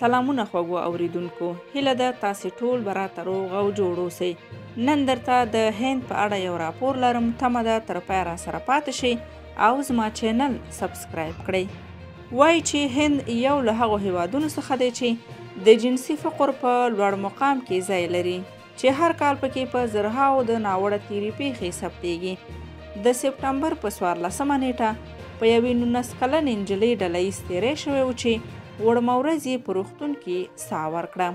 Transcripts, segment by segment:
سلامونه خوږو اوریدونکو هیله ده تاسو ټول به راته روغ او جوړ اوسئ نن درته د هند په اړه یو راپور لرم تمه ده تر پایه راسره پاتې شئ او زما چینل سبسکرایب کړئ وایي چې هند یو له هغو هیوادونو څخه دی چې د جنسي فقر په لوړ مقام کې ځای لري چې هر کال پکې په زرهاو د ناوړه تیري پیښې ثبتېږي د سپټمبر په څوارلسمه نیټه په یوې نولس کلنې نجلۍ ډله ییز تیری شوی و چې وړمه ورځ یې په روغتون کې ساه ورکړه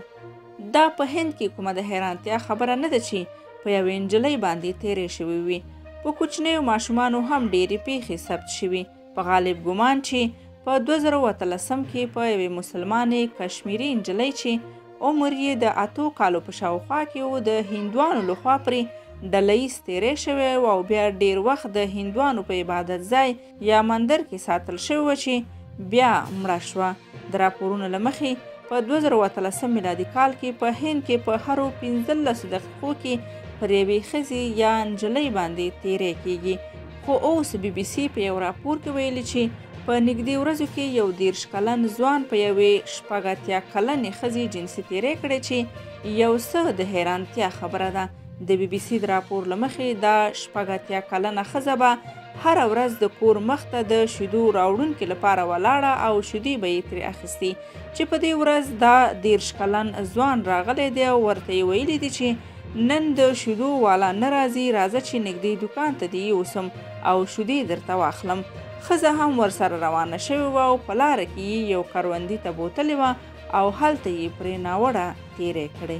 دا په هند کې کومه د حیرانتیا خبره نه ده چې په یوې نجلۍ باندې تیری شوی وي په کوچنیو ماشومانو هم ډېرې پیښې ثبت شوي په غالب ګمان چې په 2013 کې په یوې مسلمانې کشمیري نجلۍ چې عمر یې د اتو کالو په شاوخوا کې و د هندوانو لخوا پرې ډلهییز تیری شوی و او بیا ډیر وخت د هندوانو په عبادت ځای یا مندر کې ساتل شوی و چې بیا مړه شوه د راپورونو له مخې په 2013 میلادي کال کې په هند کې په هرو 15 دقیقو کې پر یوې ښځې یا نجلۍ باندې تیرې کیږي خو اوس بي بي سي په یو راپور کې ویلي چې په نږدې ورځو کې یو دیرش کلن ځوان په یوې شپږتیا کلنې ښځې جنسي تیرې کړې چې یو څه د حیرانتیا خبره ده د بي بي سي د راپور له مخې دا شپږ اتیا کلنه ښځه به هره ورځ د کور مخته د شیدو راوړونکو لپاره ولاړه او شیدې به یې ترې اخیستي چې په دې ورځ دا دیرش کلن ځوان راغلی دی او ورته یې ویلي دي چې نن د شیدو والا نه راځي راځه چې نږدې دکان ته دې یوسم او شیدې درته واخلم ښځه هم ورسره روانه شوې وه او په لاره کې یې یو کروندي ته بوتلې وه او هلته یې پرې ناوړه تېری کړی.